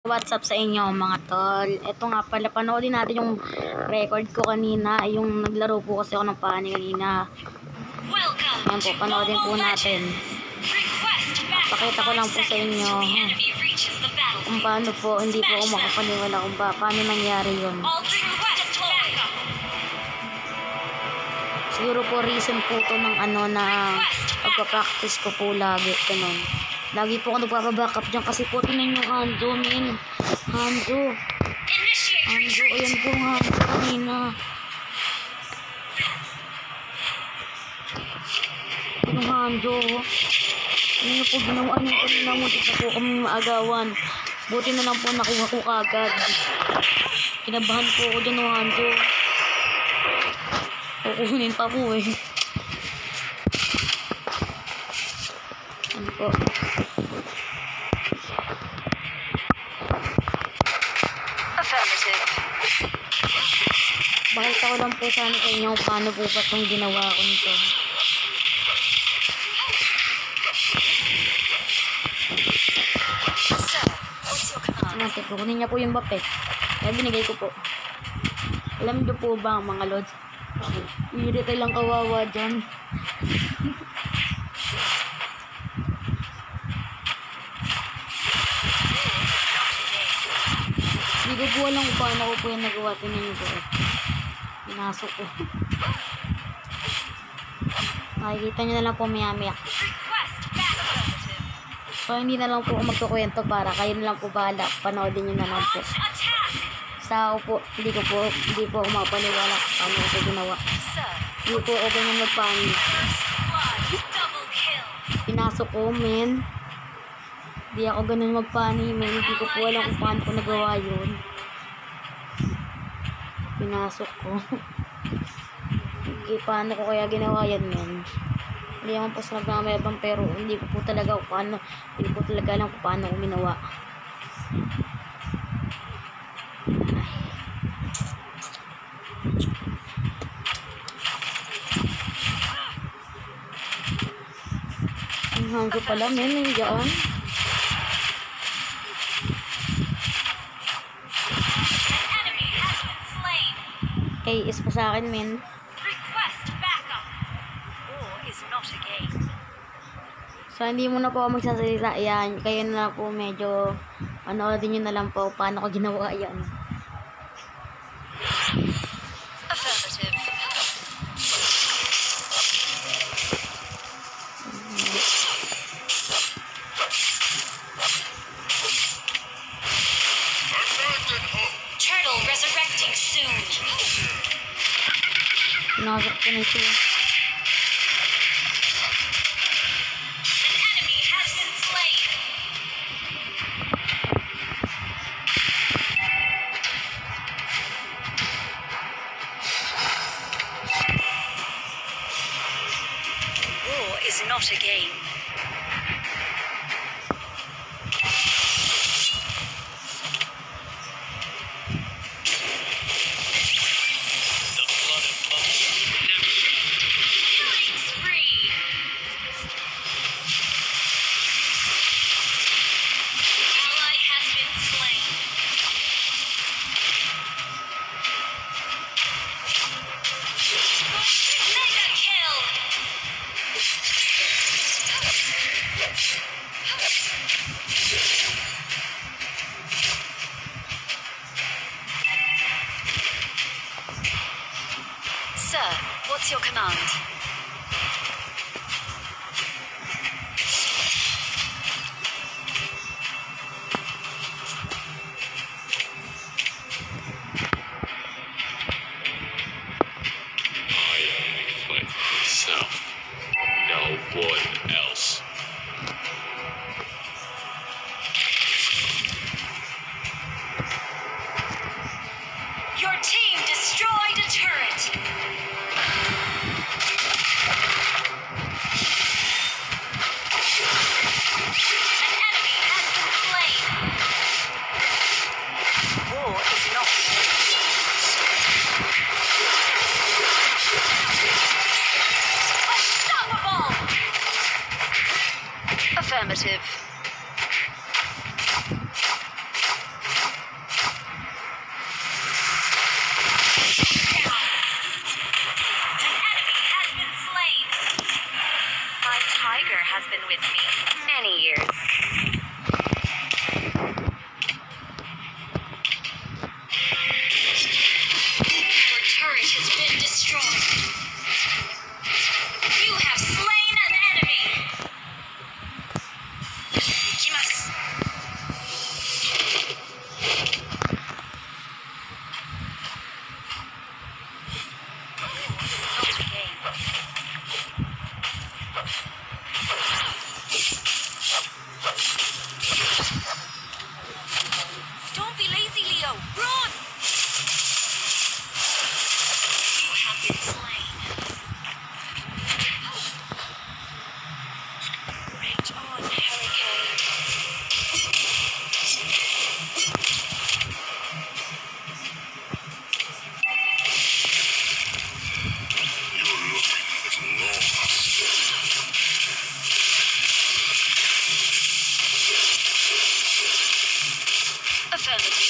What's up sa inyo mga tol? Ito nga pala, panoodin natin yung record ko kanina. Yung naglaro po kasi ako ng pani kanina. Ayan po, panoodin po natin. Pakita ko lang po sa inyo. Kung paano po, hindi po ako makapaniwala kung pa, paano nangyari yun. Siguro po reason po to ng ano na pagpa-practice ko po lagi. Ganun. Lagi po ako nagpapabackup dyan kasi po tinan yung Hanzo, min. Hanzo. Hanzo, ayan po ang Hanzo kanina. Yung Hanzo. Ano po ginawa niya kanina mo. Dito po kami maagawan. Buti na lang po nakuha ko kagad. Kinabahan po ako dyan ng Hanzo. Kukunin pa po eh. Ano po? Affirmative. Bakit ako lang po sana sa inyo paano po ba itong ginawa ko nito. Sir, what's your command? Ano, teko, kunin niya po yung bape. Kaya binigay ko po. Alam niyo po ba mga lods? Hindi kayo lang kawawa dyan. Hindi ko po alam kung paano ko po yung nagawa. Tinan niyo po. eh. Pinasok ko. Makikita niyo na lang po maya maya. Request back affirmative. So, hindi na lang po ako magkukwento para kayo na lang po bahala. Panoodin nyo na lang po. Sa ako po, hindi ko po, hindi po ako mapaniwala paano ko ito ginawa. Hindi po ako ganyan magpani. first blood. Double kill. Pinasok ko, men. Hindi ako ganun magpani, men. Hindi ko po alam kung paano ko nagawa yun. Pinasok ko. okay, paano ko kaya ginawa yan, men? Hindi naman po sa nagmamayabang pero hindi ko po talaga kung paano, hindi ko talaga alam kung paano ko ginawa. Ang hanggo pala, men, nandiyan. Pa sa akin, men. So, hindi mo na po ako magsasalita. Yan, kayo na po medyo, panoodin nyo na lang po paano ko ginawa yan. Pinasok ko na ito. An informative Yes.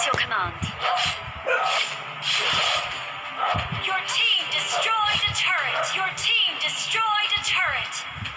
What's your command? Your team destroyed a turret! Your team destroyed a turret!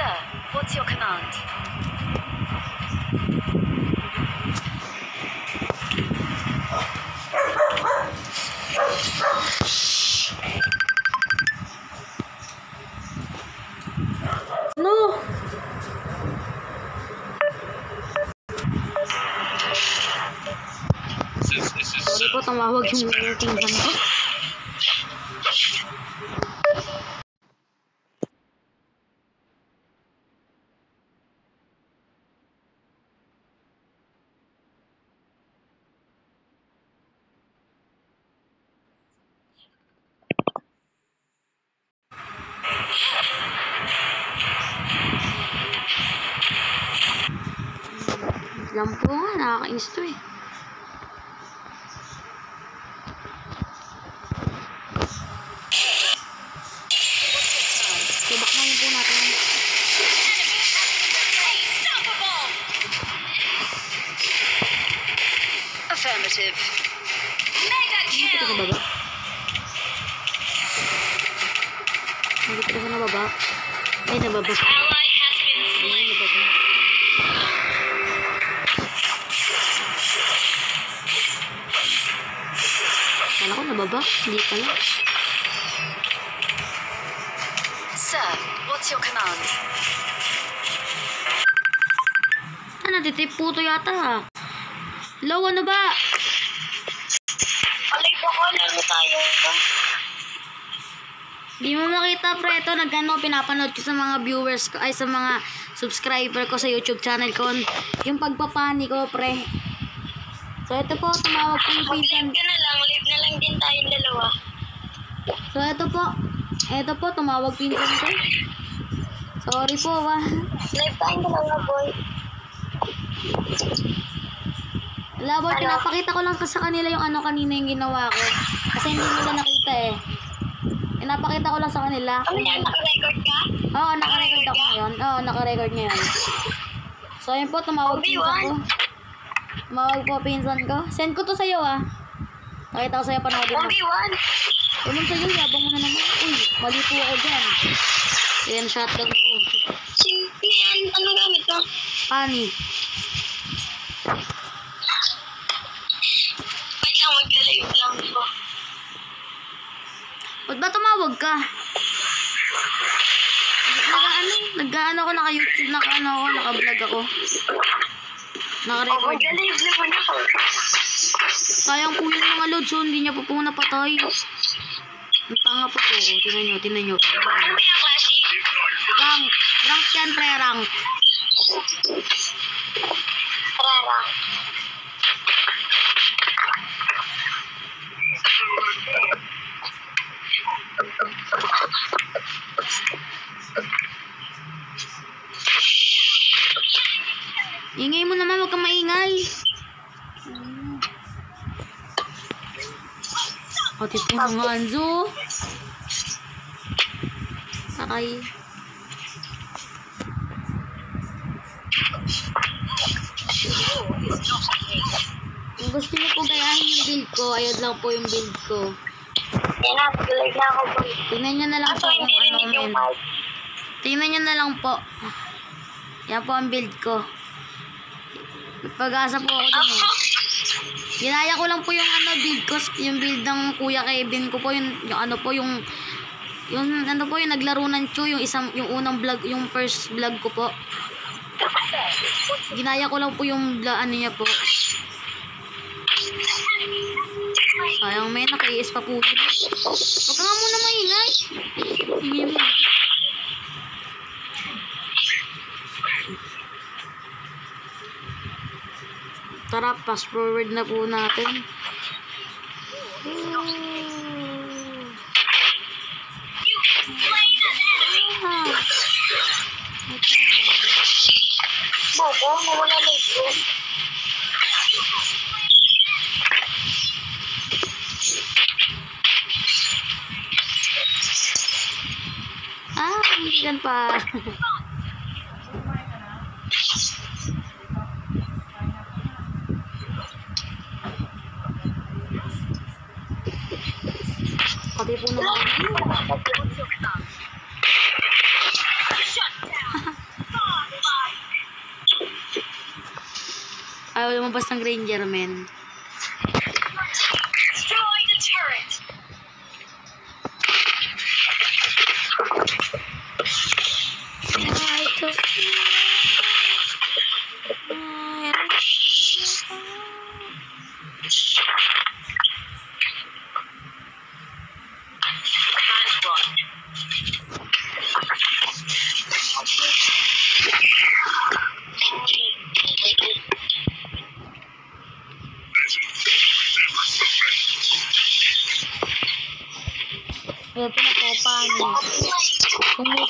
Sir, what's your command? No! Hindi ko tama, huwag yung. Alam ko nga, nakakainis to eh. Kala ko nababa. Hindi pala. Sir, what's your command? Ah, natitip po to yata. Hello, ano ba? Alay ko ko, laro tayo. Di mo makita, pre. Ito, nagano, pinapanood ko sa mga viewers ko, ay sa mga subscriber ko sa YouTube channel ko. Yung pagpapani ko, pre. So, ito po, tumawag po yung pinsan. Mag-live ka na lang, live na lang din tayong dalawa. So, ito po. Ito po, tumawag pinsan ko. Sorry po, ba? Live tayong dalawa, boy. Wala, boy, pinapakita ko lang sa kanila yung ano kanina yung ginawa ko. Kasi hindi nila nakita eh. Pinapakita ko lang sa kanila. Ano yan, naka-record ka? Oo, nakarecord ako ngayon. Oo, nakarecord ngayon. So, yun po, tumawag pinsan ko. Tumawag po pinsan ko. Send ko to sa'yo, ah. Nakita ko sa'yo, panoodin mo. 1v1. Tulong sa'yo, yabang mo na naman. Uy, mali po ako dyan. Ayan, shotgun ako. Simple yan. Ano gamit mo? Pani. Wait lang, magla-live lang ko. Ba't ba tumawag ka? Naka-ano? Nag-ano ako, naka-YouTube, naka-ano ako, naka-vlog ako. Naka-record. Naman. Sayang po yung mga loads, so hindi niya po po napatay. Ang tanga po po. Oh, tinan nyo, tinan nyo. Ano ba yung classic? Rank. Rank yan, pre, rank. Rara. Ingay mo naman, huwag kang maingay. Pati po mga Anzo. Sakay. Kung gusto niyo po gayahin yung build ko, ayun lang po yung build ko. Yan na, ako, boy. Tingnan nyo na lang po kung ano mic. Tingnan nyo na lang po. Yan po ang build ko. Pag-asa po ako dun eh. Ginaya ko lang po yung ano build ko, yung build ng Kuya Kevin ko po, yung, yung ano po, yung yung ano po yung naglaro ng Chu, yung isang yung unang vlog, yung first vlog ko po. Ginaya ko lang po yung vlog, ano niya po. Sayang may naka-IS pa po yun. Huwag ka nga muna maingay. Ingay mo. Tara, fast forward na po natin. Bobo, mawala live ko. Ah, hindi pa. Pati po naman. Ayaw lumabas ng Granger, men.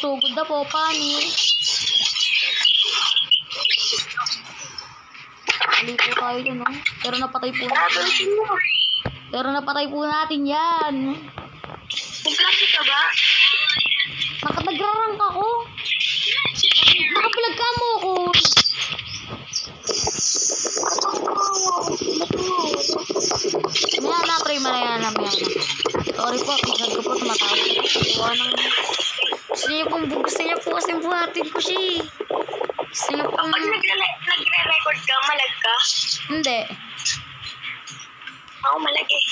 Sumusugod na po, pani. Mali po tayo dyan, no? Pero napatay po natin. Pero napatay po natin yan. Nag-klase ka ba? Nakadagrarang ako. Nakapalag ka mo ako. Maya na, pre. Maya na, maya na. Sorry po, pinsan ko po tumatawag. Gawa ng... Niyo pong gusto niya po kasi buhatin ko siya eh. Gusto niya pong... Pag nagre- nagre-record ka, malag ka? Hindi. Ako malag eh.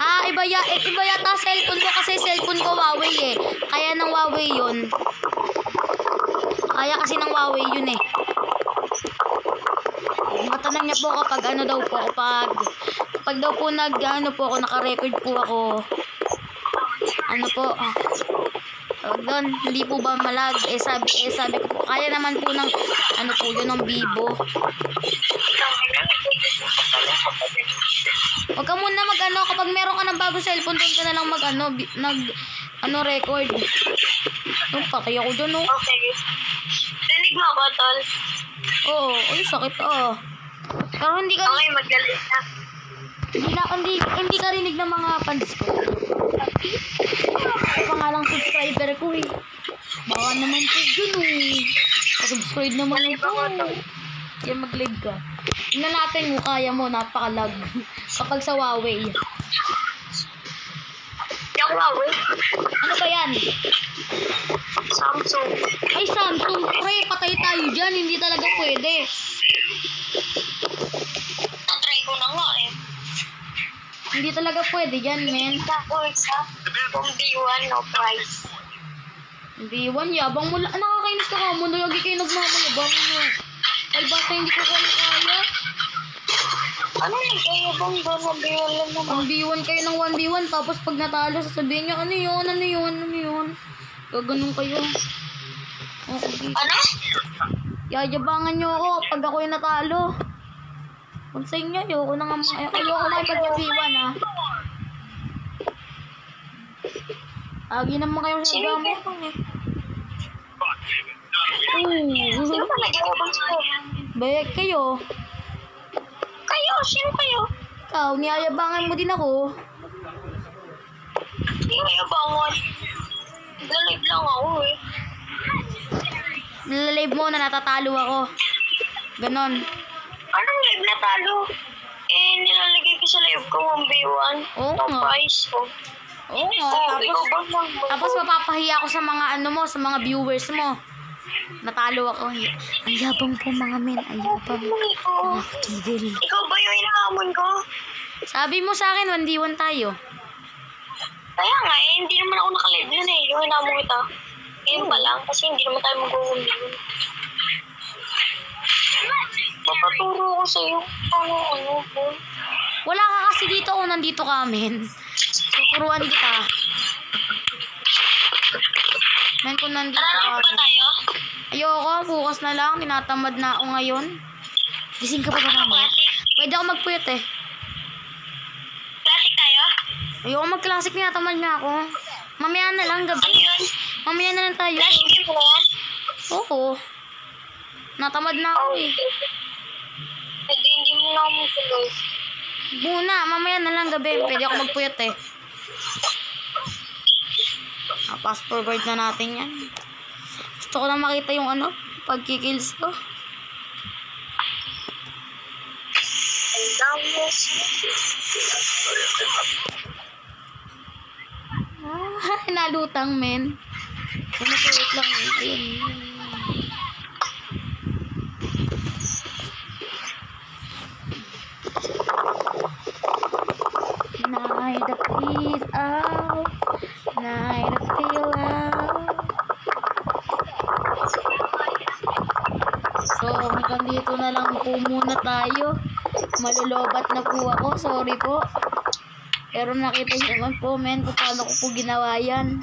Ah, iba, ya, eh, iba yata cellphone ko kasi cellphone ko Huawei eh. Kaya ng Huawei yun. Kaya kasi ng Huawei yun eh. Matanong niya po kapag ano daw po, kapag, kapag daw po nag, ano po ako, naka-record po ako. Ano po, ah, tawag doon, hindi po ba malag? Eh sabi, eh sabi ko po, kaya naman po ng, ano po yun, ng Vivo. Huwag ka muna mag ano, kapag meron ka ng bagong cellphone, doon ka na lang mag ano, bi- nag, ano, record. Yung patay ako dyan, oh. Okay. Rinig mo ako, tol. Oo, ay, sakit, oh. Pero hindi ka, Okay, magaling na. Hindi, na, hindi, hindi ka rinig ng mga fans ko. Ako nga lang subscriber ko, eh. Baka naman po dyan, oh. Subscribe naman ako. Kaya mag-live ka. Tingnan natin kung kaya mo, napakalag. Kapag sa Huawei. Ako Huawei. Ano ba yan? Samsung. Ay, Samsung, pre, patay tayo dyan. Hindi talaga pwede. Try ko na nga eh. Hindi talaga pwede yan, men. Kung D1, no price. Hindi, one yabang mo. la- Nakakainis ka ka mo. Lagi kayo nagmamayabang mo. Ay, basta hindi ko kaya kaya. Ano nag-ayabang doon? Nabiwan lang naman. Ang B1 kayo ng 1B1, tapos pag natalo, sasabihin niya, ano yun, ano yun, ano yun. Gaganon kayo. Okay. Ano? Yayabangan niyo ako pag ako yung natalo. Kung sa inyo, ayoko na nga, ay- ayoko na B1 ha. Lagi naman kayo sa gamit ko eh. Sino ba nag-ayabang sa'yo? Bayag kayo. Kayo? Sino kayo? Ikaw, niyayabangan mo din ako. Hindi ayabangan. Galig lang ako eh. Nilalive mo na natatalo ako. Ganon. Anong live na talo? Eh, nilalagay ko sa live ko 1v1. Oo no nga. price ko. Oo nga. Oh, ikaw Tapos, tapos mapapahiya ako sa mga ano mo, sa mga viewers mo. Natalo ako. Ang yabang po mga men. Ang yabang. Kidil. Ikaw ba yung inahamon ko? Sabi mo sa akin, 1v1 tayo. Kaya nga eh, hindi naman ako nakalive yun eh. Yung hinamon kita. Ngayon pa lang, kasi hindi naman tayo mag-uumibon. Papaturo ko sa'yo. Ano, ano po? Wala ka kasi dito o nandito ka, men. Tuturuan kita. Men, kung nandito Ano ka. ba tayo? Ayoko, bukas na lang. Tinatamad na ako ngayon. Gising ka pa ba mamaya? Pwede ako magpuyat eh. Classic tayo? Ayoko mag-classic, tinatamad na ako. Mamaya na lang, gabi. Ano yun? Mamaya na lang tayo. Classic mo? Oo. Natamad na ako Oh, eh. Na ako magtuloy. Muna, mamaya na lang gabi. Pwede ako magpuyat eh. Ah, fast forward na natin yan. Gusto ko lang makita yung ano, pagkikills ko. Ang dami. Ah, nalutang men. Pumapuyat lang. eh. Ayun. Night the feel out. Night the feel out. So, hanggang dito na lang po muna tayo. Malulobat na po ako. Sorry po. Pero nakita niyo naman po, men, kung paano ko po ginawa yan.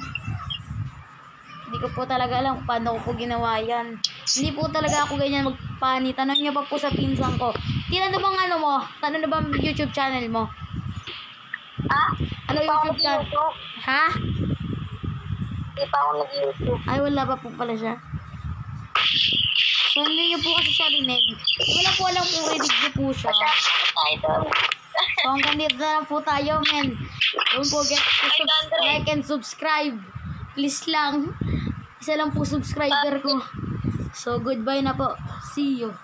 Hindi ko po talaga alam kung paano ko po ginawa yan. Hindi po talaga ako ganyan magpani. Tanong niyo pa po sa pinsan ko. Tina na bang ano mo? Ano na bang YouTube channel mo? Ha? Ano YouTube channel? Ha? pa ako nag-YouTube. Ay, wala pa po pala siya. So, hindi niyo po kasi siya rinig. Wala po alam kung rinig niyo po siya. So, hanggang dito na lang po tayo, men. Don't forget to like and subscribe. Please lang. Isa lang po subscriber ko. So, goodbye na po. See you.